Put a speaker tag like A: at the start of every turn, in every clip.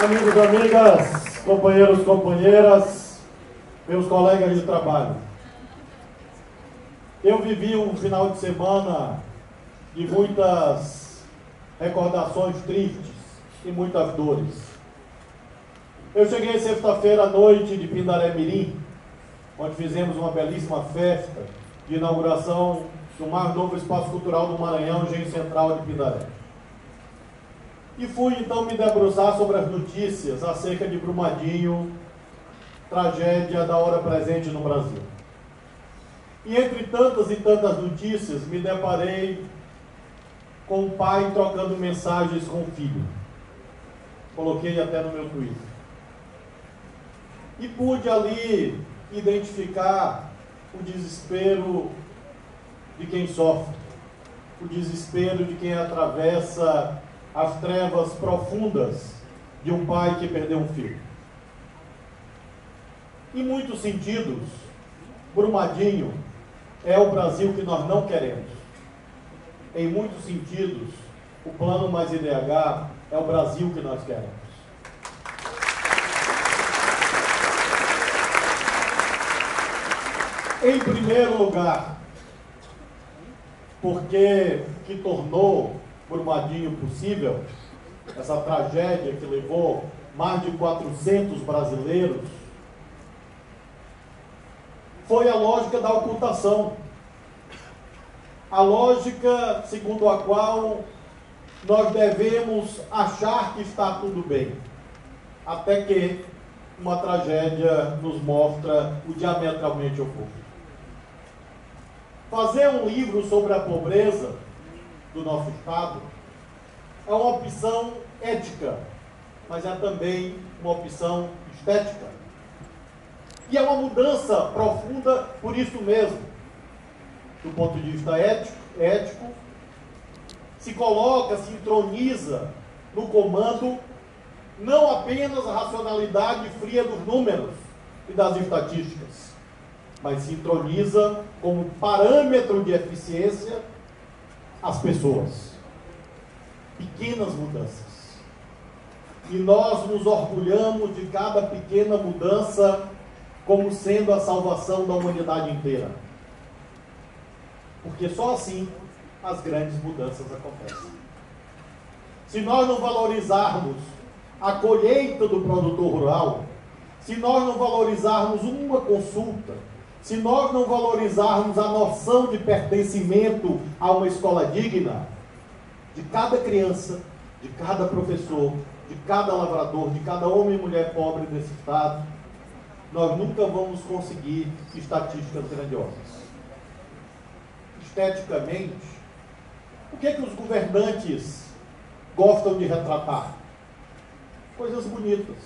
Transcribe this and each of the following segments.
A: Amigos, amigas, companheiros, companheiras, meus colegas de trabalho. Eu vivi um final de semana de muitas recordações tristes e muitas dores. Eu cheguei sexta-feira à noite de Pindaré Mirim, onde fizemos uma belíssima festa de inauguração do mais novo espaço cultural do Maranhão, Engenho Central de Pindaré. E fui então me debruçar sobre as notícias acerca de Brumadinho, tragédia da hora presente no Brasil. E entre tantas e tantas notícias, me deparei com o pai trocando mensagens com o filho. Coloquei até no meu Twitter. E pude ali identificar o desespero de quem sofre, o desespero de quem atravessa as trevas profundas de um pai que perdeu um filho. Em muitos sentidos, Brumadinho é o Brasil que nós não queremos. Em muitos sentidos, o Plano Mais IDH é o Brasil que nós queremos. Em primeiro lugar, porque que tornou Brumadinho possível, essa tragédia que levou mais de 400 brasileiros, foi a lógica da ocultação. A lógica segundo a qual nós devemos achar que está tudo bem, até que uma tragédia nos mostra o diametralmente oposto. Fazer um livro sobre a pobreza do nosso Estado é uma opção ética, mas é também uma opção estética. E é uma mudança profunda por isso mesmo. Do ponto de vista ético, ético se coloca, se introniza no comando não apenas a racionalidade fria dos números e das estatísticas, mas se introniza como parâmetro de eficiência as pessoas. Pequenas mudanças. E nós nos orgulhamos de cada pequena mudança como sendo a salvação da humanidade inteira. Porque só assim as grandes mudanças acontecem. Se nós não valorizarmos a colheita do produtor rural, se nós não valorizarmos uma consulta, se nós não valorizarmos a noção de pertencimento a uma escola digna, de cada criança, de cada professor, de cada lavrador, de cada homem e mulher pobre desse estado, nós nunca vamos conseguir estatísticas grandiosas. Esteticamente, o que é que os governantes gostam de retratar? Coisas bonitas.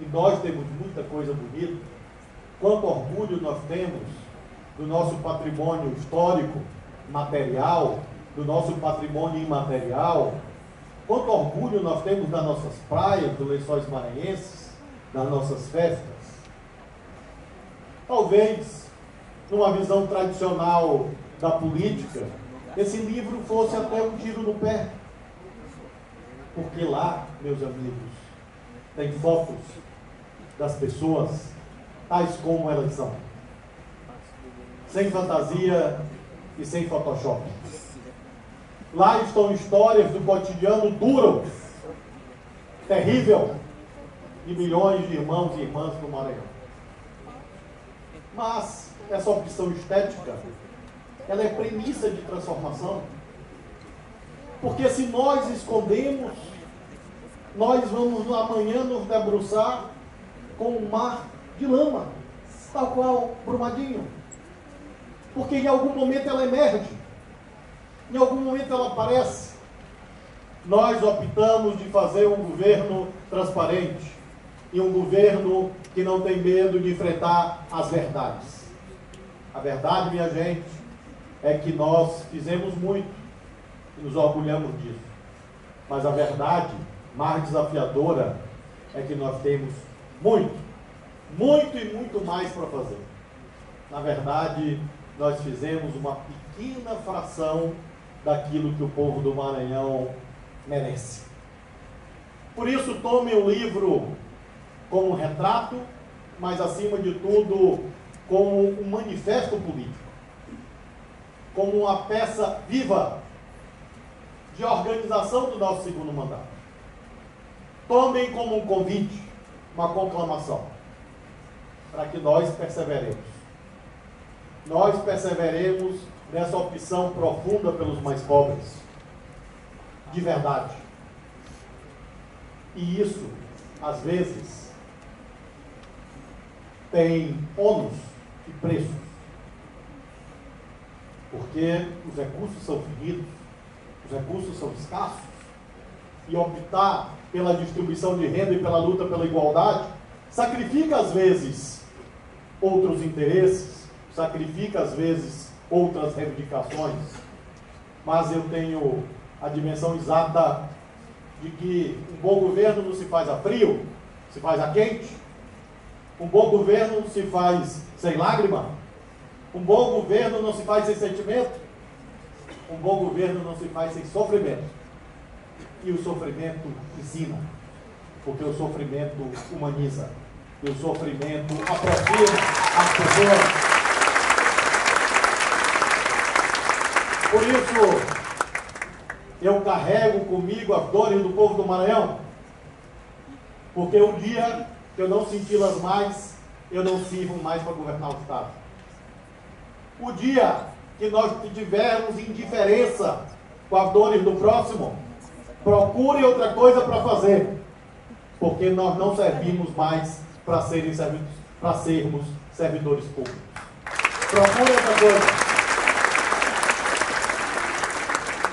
A: E nós temos muita coisa bonita quanto orgulho nós temos do nosso patrimônio histórico, material, do nosso patrimônio imaterial, quanto orgulho nós temos das nossas praias, dos lençóis maranhenses, das nossas festas. Talvez, numa visão tradicional da política, esse livro fosse até um tiro no pé. Porque lá, meus amigos, tem fotos das pessoas tais como elas são. Sem fantasia e sem Photoshop. Lá estão histórias do cotidiano duro, terrível, de milhões de irmãos e irmãs do Maranhão. Mas essa opção estética, ela é premissa de transformação. Porque se nós escondemos, nós vamos amanhã nos debruçar com o mar de lama, tal qual Brumadinho. Porque em algum momento ela emerge, em algum momento ela aparece. Nós optamos de fazer um governo transparente e um governo que não tem medo de enfrentar as verdades. A verdade, minha gente, é que nós fizemos muito e nos orgulhamos disso. Mas a verdade mais desafiadora é que nós temos muito muito e muito mais para fazer. Na verdade, nós fizemos uma pequena fração daquilo que o povo do Maranhão merece. Por isso, tome o livro como um retrato, mas acima de tudo, como um manifesto político, como uma peça viva de organização do nosso segundo mandato. Tomem como um convite, uma conclamação, para que nós perseveremos. Nós perseveremos nessa opção profunda pelos mais pobres, de verdade. E isso, às vezes, tem ônus e preços. Porque os recursos são finitos, os recursos são escassos, e optar pela distribuição de renda e pela luta pela igualdade sacrifica às vezes outros interesses, sacrifica às vezes outras reivindicações, mas eu tenho a dimensão exata de que um bom governo não se faz a frio, se faz a quente. Um bom governo se faz sem lágrima. Um bom governo não se faz sem sentimento. Um bom governo não se faz sem sofrimento. E o sofrimento ensina, porque o sofrimento humaniza. E o sofrimento aproxima as pessoas. Por isso, eu carrego comigo as dores do povo do Maranhão, porque o dia que eu não senti-las mais, eu não sirvo mais para governar o Estado. O dia que nós tivermos indiferença com as dores do próximo, procure outra coisa para fazer, porque nós não servimos mais para serem para sermos servidores públicos. Procure outra coisa.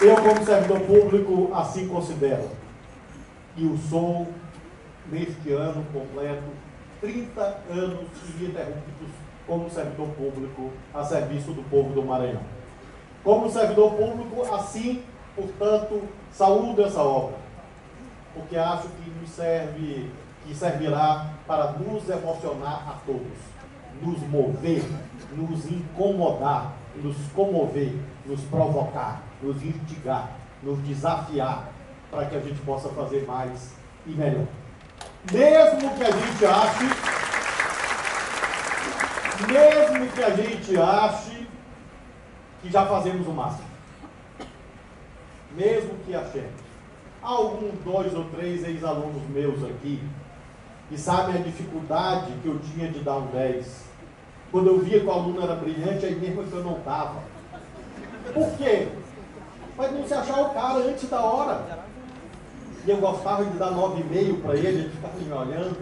A: Eu, como servidor público, assim considero. E o sou neste ano completo 30 anos ininterruptos como servidor público a serviço do povo do Maranhão. Como servidor público, assim, portanto, saúdo essa obra, porque acho que nos serve, que servirá para nos emocionar a todos, nos mover, nos incomodar, nos comover, nos provocar, nos instigar, nos desafiar, para que a gente possa fazer mais e melhor. Mesmo que a gente ache, mesmo que a gente ache que já fazemos o máximo. Mesmo que achemos. Há alguns dois ou três ex-alunos meus aqui que sabem a dificuldade que eu tinha de dar um 10. Quando eu via que o aluno era brilhante, aí mesmo que eu não dava. Por quê? Mas não se achar o cara antes da hora. E eu gostava de dar 9,5 para ele, ele ficava me olhando.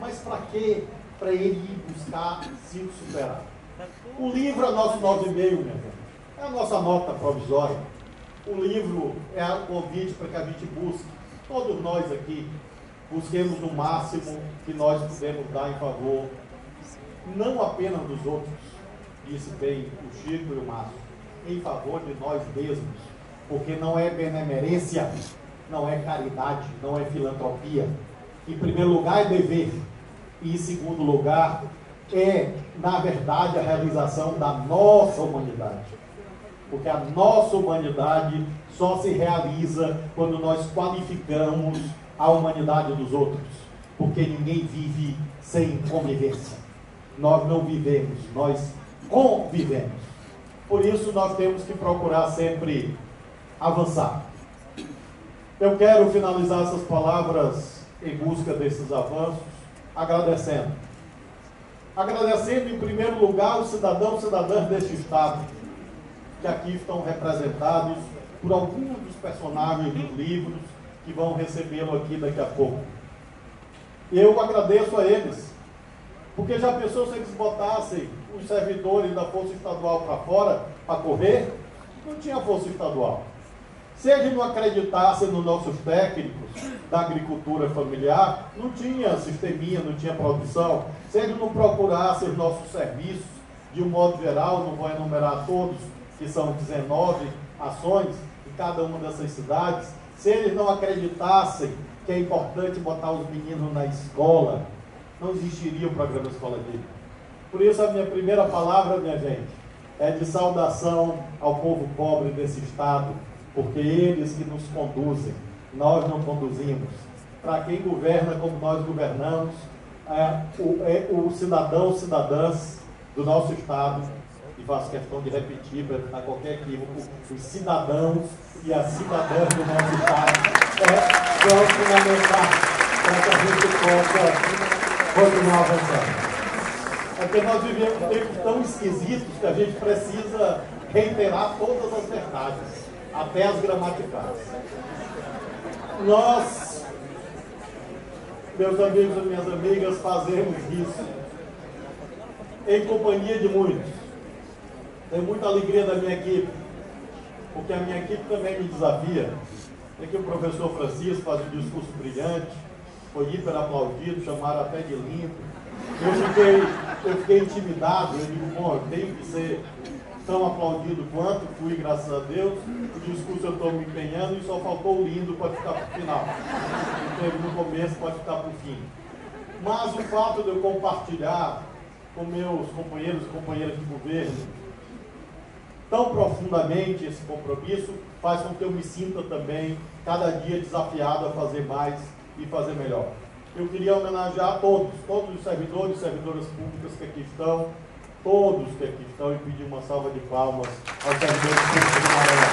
A: Mas para quê? Para ele ir buscar se superar. O livro é nosso 9,5, minha gente. É a nossa nota provisória. O livro é o convite para que a gente busque, todos nós aqui, busquemos o máximo que nós podemos dar em favor, não apenas dos outros, disse bem o Chico e o Márcio, em favor de nós mesmos, porque não é benemerência não é caridade, não é filantropia. Em primeiro lugar, é dever. E em segundo lugar, é, na verdade, a realização da nossa humanidade. Porque a nossa humanidade só se realiza quando nós qualificamos a humanidade dos outros. Porque ninguém vive sem convivência. Nós não vivemos, nós convivemos. Por isso, nós temos que procurar sempre avançar eu quero finalizar essas palavras em busca desses avanços agradecendo. Agradecendo, em primeiro lugar, os cidadãos e cidadãs deste Estado, que aqui estão representados por alguns dos personagens dos livros que vão recebê-lo aqui daqui a pouco. Eu agradeço a eles, porque já pensou se eles botassem os servidores da Força Estadual para fora para correr? Não tinha Força Estadual. Se gente não acreditasse nos nossos técnicos da agricultura familiar, não tinha sisteminha, não tinha produção. Se eles não procurassem os nossos serviços, de um modo geral, não vou enumerar todos, que são 19 ações em cada uma dessas cidades, se eles não acreditassem que é importante botar os meninos na escola, não existiria o programa Escola Livre. Por isso, a minha primeira palavra, minha gente, é de saudação ao povo pobre desse estado, porque eles que nos conduzem, nós não conduzimos. para quem governa como nós governamos, é, o, é, o cidadão, cidadãs do nosso Estado, faço questão de repetir para evitar qualquer equívoco, os cidadãos e as cidadãs do nosso Estado é, são fundamentais para que a gente possa continuar avançando. É porque nós vivemos tempos tão esquisitos que a gente precisa reiterar todas as verdades, até as gramaticais. Nós, meus amigos e minhas amigas, fazemos isso em companhia de muitos. Tenho muita alegria da minha equipe, porque a minha equipe também me desafia. Aqui o professor Francisco faz um discurso brilhante, foi hiper aplaudido, chamaram até de lindo. Eu fiquei, eu fiquei intimidado, eu digo, bom, eu tenho que ser tão aplaudido quanto fui, graças a Deus. O discurso eu estou me empenhando e só faltou o lindo para ficar para o final. Então, no começo pode ficar para o fim. Mas o fato de eu compartilhar com meus companheiros e companheiras de governo tão profundamente esse compromisso faz com que eu me sinta também cada dia desafiado a fazer mais e fazer melhor. Eu queria homenagear todos, todos os servidores e servidoras públicas que aqui estão, todos que aqui estão, e pedir uma salva de palmas aos servidores públicos do Maranhão.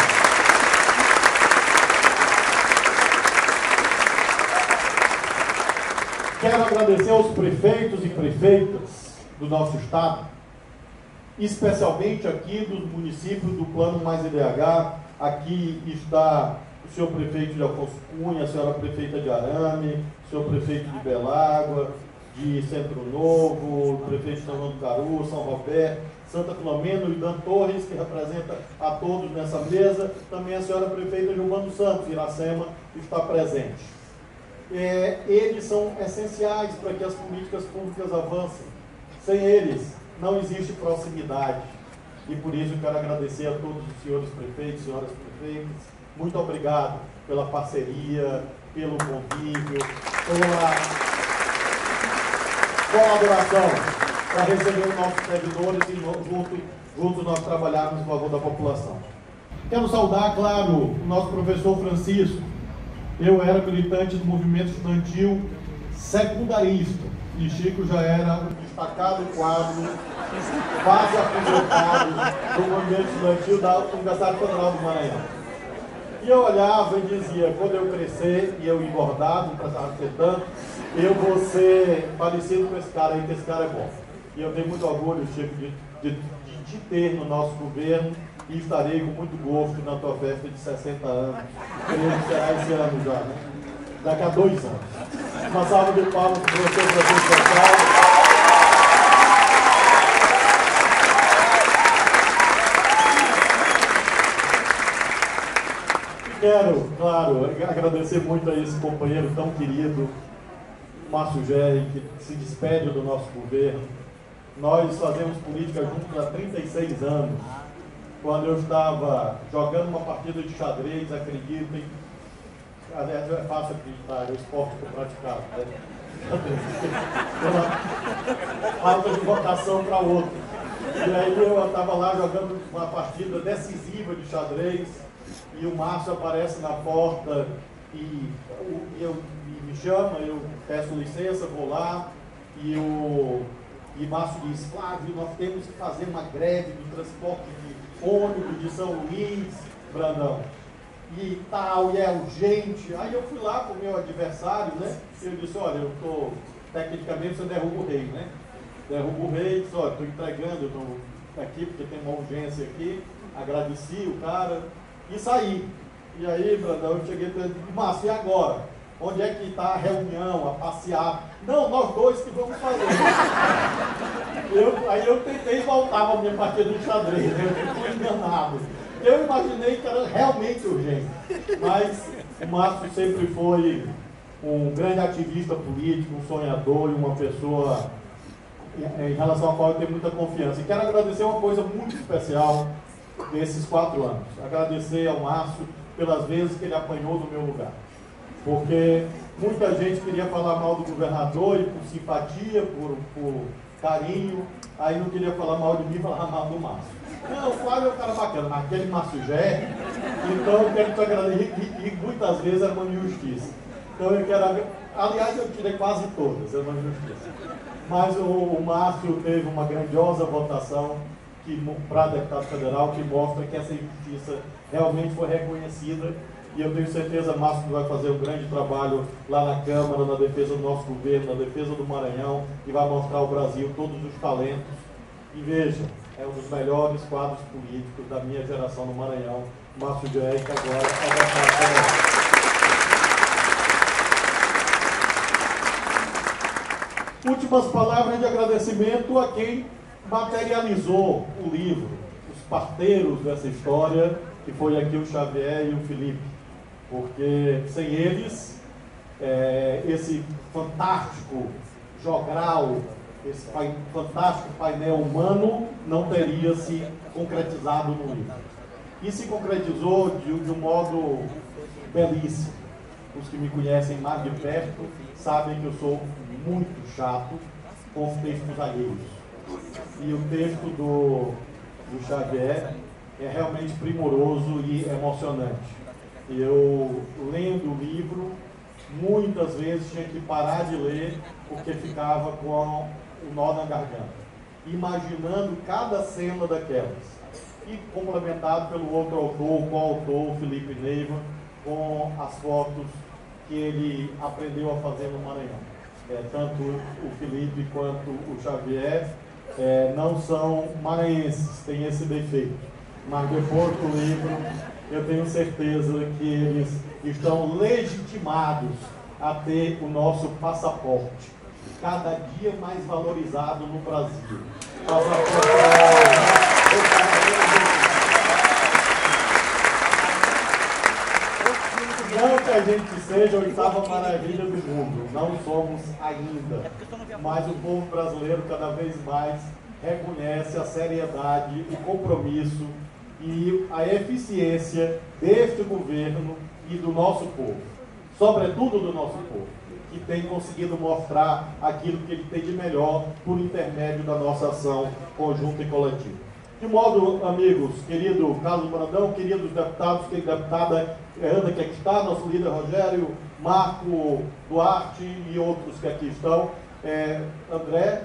A: Quero agradecer aos prefeitos e prefeitas do nosso estado, especialmente aqui dos municípios do Plano Mais IDH. Aqui está o senhor prefeito de Afonso Cunha, a senhora prefeita de Arame, o senhor prefeito de Belágua, de Centro Novo, o prefeito de São Caru, São Roberto, Santa Filomena, o Idan Torres, que representa a todos nessa mesa, também a senhora prefeita Urbano Santos, Iracema, está presente. É, eles são essenciais para que as políticas públicas avancem. Sem eles, não existe proximidade. E por isso eu quero agradecer a todos os senhores prefeitos, senhoras prefeitas. Muito obrigado pela parceria, pelo convívio, pela colaboração para receber os nossos servidores e junto, juntos nós trabalharmos em favor da população. Quero saudar, claro, o nosso professor Francisco. Eu era militante do movimento estudantil secundarista e Chico já era um destacado quadro, quase aposentado do movimento estudantil da Universidade Federal do Maranhão. E eu olhava e dizia, quando eu crescer e eu engordar, não precisava ser tanto, eu vou ser parecido com esse cara aí, que esse cara é bom. E eu tenho muito orgulho, Chico, de, de, de, ter no nosso governo e estarei com muito gosto na tua festa de 60 anos. Creio que será esse ano já, né? Daqui a dois anos. Uma salva de palmas para você, prefeito Gonçalves. Quero, claro, agradecer muito a esse companheiro tão querido, Márcio Géry, que se despede do nosso governo. Nós fazemos política juntos há 36 anos. Quando eu estava jogando uma partida de xadrez, acreditem, aliás, é fácil acreditar, é o esporte que eu praticava. Né? Falta de vocação para outro. E aí eu estava lá jogando uma partida decisiva de xadrez e o Márcio aparece na porta e, eu, e me chama, eu peço licença, vou lá e o e Márcio diz, Flávio, nós temos que fazer uma greve do transporte de ônibus de São Luís, Brandão. E tal, e é urgente. Aí eu fui lá com o meu adversário, né? E eu disse, olha, eu estou, tecnicamente você derruba o rei, né? Derruba o rei, disse, olha, estou entregando, estou aqui porque tem uma urgência aqui. Agradeci o cara, e saí. E aí, Brandão, eu cheguei para ele, Márcio, e agora? Onde é que está a reunião, a passear? Não, nós dois que vamos fazer. eu, aí eu tentei voltar para a minha partida de xadrez, né? eu fui enganado. Eu imaginei que era realmente urgente. Mas o Márcio sempre foi um grande ativista político, um sonhador e uma pessoa em relação à qual eu tenho muita confiança. E quero agradecer uma coisa muito especial nesses quatro anos. Agradecer ao Márcio pelas vezes que ele apanhou no meu lugar. Porque muita gente queria falar mal do governador e por simpatia, por, por carinho, aí não queria falar mal de mim, falava mal do Márcio. Não, o Flávio é um cara bacana, mas aquele Márcio Gé, então eu quero te agradecer, e, e muitas vezes era uma injustiça. Então eu quero Aliás, eu tirei quase todas, eu não justiça. Mas o, o Márcio teve uma grandiosa votação para deputado federal que mostra que essa injustiça realmente foi reconhecida e eu tenho certeza, Márcio, que vai fazer um grande trabalho lá na Câmara, na defesa do nosso governo, na defesa do Maranhão, e vai mostrar ao Brasil todos os talentos. E veja, é um dos melhores quadros políticos da minha geração no Maranhão, Márcio Dieck, agora é deputado Últimas palavras de agradecimento a quem materializou o livro, os parteiros dessa história, que foi aqui o Xavier e o Felipe porque sem eles, é, esse fantástico jogral, esse fantástico painel humano não teria se concretizado no livro. E se concretizou de, de um modo belíssimo. Os que me conhecem mais de perto sabem que eu sou muito chato com os textos alheios. E o texto do, do Xavier é realmente primoroso e emocionante. Eu, lendo o livro, muitas vezes tinha que parar de ler porque ficava com o nó na garganta, imaginando cada cena daquelas. E complementado pelo outro autor, o autor Felipe Neiva, com as fotos que ele aprendeu a fazer no Maranhão. É, tanto o Felipe quanto o Xavier é, não são maranhenses, têm esse defeito. Mas depois do livro eu tenho certeza que eles estão legitimados a ter o nosso passaporte, cada dia mais valorizado no Brasil. Não que a gente seja a oitava maravilha do mundo, não somos ainda. Mas o povo brasileiro cada vez mais reconhece a seriedade, o compromisso e a eficiência deste governo e do nosso povo, sobretudo do nosso povo, que tem conseguido mostrar aquilo que ele tem de melhor por intermédio da nossa ação conjunta e coletiva. De modo, amigos, querido Carlos Brandão, queridos deputados, querida deputada Ana que aqui está, nosso líder Rogério, Marco Duarte e outros que aqui estão, é, André,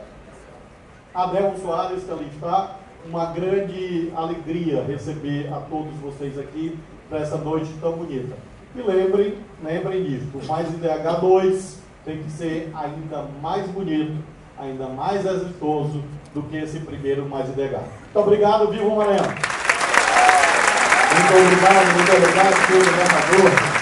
A: Adelmo Soares que ali está, uma grande alegria receber a todos vocês aqui para essa noite tão bonita. E lembrem, lembrem disso, o Mais IDH 2 tem que ser ainda mais bonito, ainda mais exitoso do que esse primeiro Mais IDH. Muito obrigado, viva o Maranhão! Muito obrigado, muito obrigado, senhor governador.